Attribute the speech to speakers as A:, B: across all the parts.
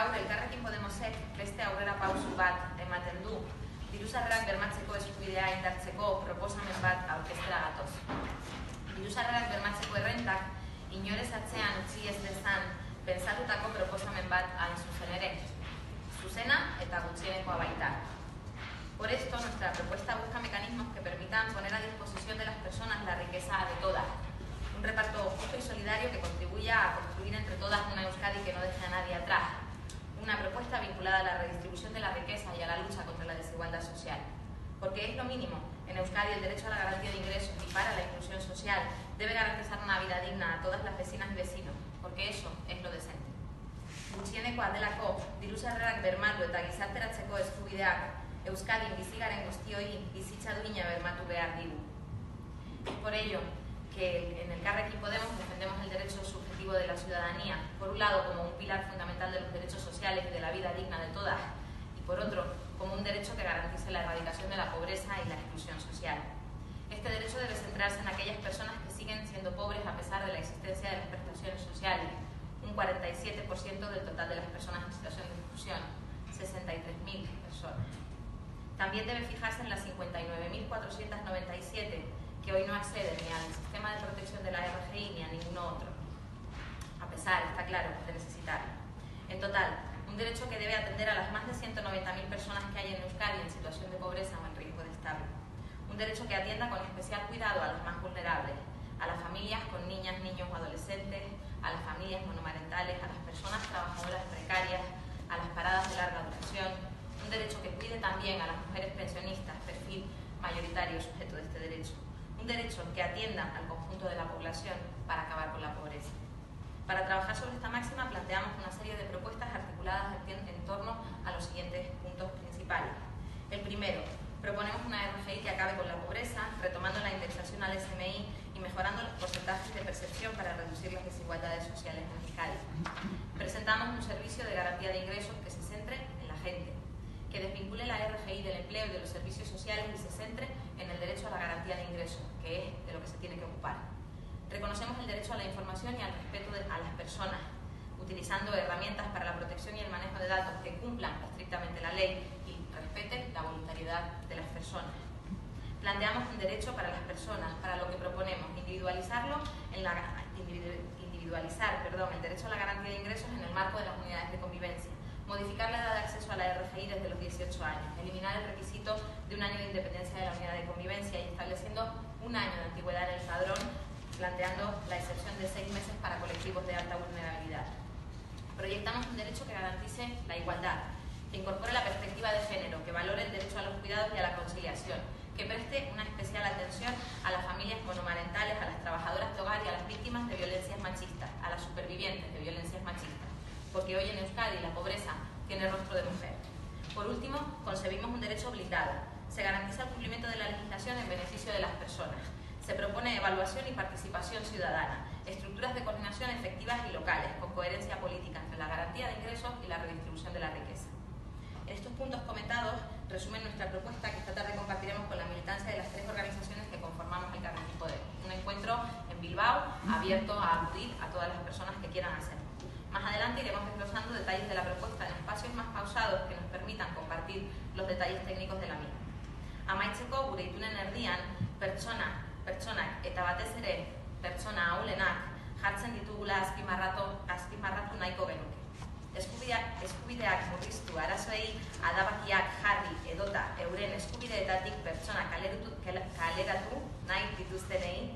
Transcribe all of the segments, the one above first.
A: Gaur, elkarrekin Podemosek beste aurrera pausu bat ematen du, diruzarrerak bermatzeko eskubidea indartzeko proposamen bat aurkeztera gatoz. Diruzarrerak bermatzeko errentak inorez atzean utzi ez dezan pensatutako proposamen bat hain zuzen ere. Zuzena eta gutxienekoa baita. Por esto, nuestra propuesta busca mecanismos que permitan poner a disposición de las personas la riqueza de todas. Un reparto justo y solidario que contribuya a construir entre todas una Euskadi que no deje a nadie atrás. Una propuesta vinculada a la redistribución de la riqueza y a la lucha contra la desigualdad social. Porque es lo mínimo. En Euskadi el derecho a la garantía de ingresos y para la inclusión social debe garantizar una vida digna a todas las vecinas y vecinos, porque eso es lo decente. Gutxienekoa delako, diru sarrerak bermatu eta gizarteratzeko eskubideak Euskadin bizigaren guztioi bizitza duina bermatu behar digu. Por ello que en el Carrequín Podemos defendemos el derecho subjetivo de la ciudadanía, por un lado como un pilar fundamental de los derechos sociales y de la vida digna de todas, y por otro como un derecho que garantice la erradicación de la pobreza y la exclusión social. Este derecho debe centrarse en aquellas personas que siguen siendo pobres a pesar de la existencia de las prestaciones sociales, un 47% del total de las personas en situación de exclusión, 63.000 personas. También debe fijarse en las 59.497 que hoy no acceden ni al sistema de protección de la RGI ni a ninguno otro, a pesar, está claro, de necesitarlo. En total, un derecho que debe atender a las más de 190.000 personas que hay en Euskadi en situación de pobreza o en riesgo de estable. Un derecho que atienda con especial cuidado a los más vulnerables, a las familias con niñas, niños o adolescentes, a las familias monomarentales, a las personas trabajadoras precarias, a las paradas de larga duración, un derecho que cuide también a las mujeres pensionistas, perfil mayoritario sujeto de este derecho. Un derecho que atienda al conjunto de la población para acabar con la pobreza. Para trabajar sobre esta máxima planteamos una serie de propuestas articuladas en torno a los siguientes puntos principales. El primero, proponemos una RGI que acabe con la pobreza, retomando la indexación al SMI y mejorando los porcentajes de percepción para reducir las desigualdades sociales en Euskadi. Presentamos un servicio de garantía de ingresos que se centre en la gente, que desvincule la RGI del empleo y de los servicios sociales y se centre en el derecho a la garantía de ingresos, que es de lo que se tiene que ocupar. Reconocemos el derecho a la información y al respeto a las personas, utilizando herramientas para la protección y el manejo de datos que cumplan estrictamente la ley y respeten la voluntariedad de las personas. Planteamos un derecho para las personas, para lo que proponemos, individualizarlo en individualizar perdón, el derecho a la garantía de ingresos en el marco de las unidades de convivencia modificar la edad de acceso a la RGI desde los 18 años, eliminar el requisito de un año de independencia de la unidad de convivencia y estableciendo un año de antigüedad en el padrón, planteando la excepción de seis meses para colectivos de alta vulnerabilidad. Proyectamos un derecho que garantice la igualdad, que incorpore la perspectiva de género, que valore el derecho a los cuidados y a la conciliación, que preste una especial atención a las familias monomarentales, a las trabajadoras de hogar y a las víctimas de violencias machistas, a las supervivientes de violencias machistas porque hoy en Euskadi la pobreza tiene rostro de mujer. Por último, concebimos un derecho blindado. Se garantiza el cumplimiento de la legislación en beneficio de las personas. Se propone evaluación y participación ciudadana, estructuras de coordinación efectivas y locales, con coherencia política entre la garantía de ingresos y la redistribución de la riqueza. En estos puntos comentados resumen nuestra propuesta que esta tarde compartiremos con la militancia de las tres organizaciones que conformamos el Carrefour Poder. Un encuentro en Bilbao abierto a acudir a todas las personas que quieran hacerlo. Más adelante iremos desglosando detalles de la propuesta en espacios más pausados que nos permitan compartir los detalles técnicos de la misma. Amaitzeko gure itunen erdian, pertsona, pertsonak eta batez ere pertsona ahulenak jartzen ditugula azpimarratu, azpimarratu nahiko genuke. Eskubideak, eskubideak murriztu arazoei adabakiak jarri edota euren eskubideetatik pertsona kaleratu, kaleratu nahi dituztenei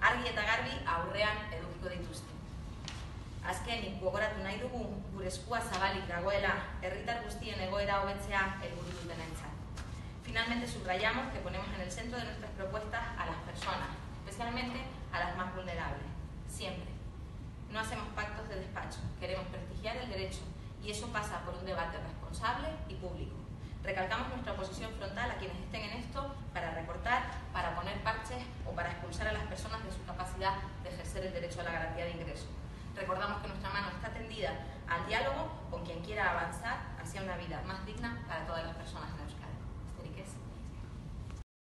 A: argi eta garbi aurrean edukiko dituzte. Azkenik gogoratu nahi dugu gure eskua zabalik dagoela herritar guztien egoera hobetzea helburu. Finalmente subrayamos que ponemos en el centro de nuestras propuestas a las personas, especialmente a las más vulnerables, siempre. No hacemos pactos de despacho, queremos prestigiar el derecho y eso pasa por un debate responsable y público. Recalcamos nuestra oposición frontal a quienes estén en esto para recortar, para poner parches o para expulsar a las personas de su capacidad de ejercer el derecho a la garantía de ingresos recordamos que nuestra mano está tendida al diálogo con quien quiera avanzar hacia una vida más digna para todas las personas en Euskadi.